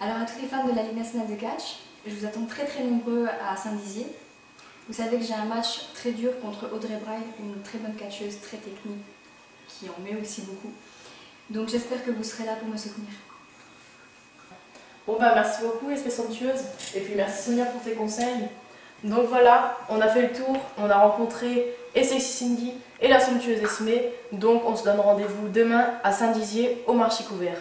Alors à tous les fans de la Ligue nationale de catch, je vous attends très très nombreux à Saint-Dizier. Vous savez que j'ai un match très dur contre Audrey Braille, une très bonne catcheuse, très technique, qui en met aussi beaucoup. Donc j'espère que vous serez là pour me soutenir. Bon bah merci beaucoup espèce somptueuse et puis merci Sonia pour tes conseils. Donc voilà, on a fait le tour, on a rencontré et Sexy Cindy et la somptueuse Esmée, Donc on se donne rendez-vous demain à Saint-Dizier au marché couvert.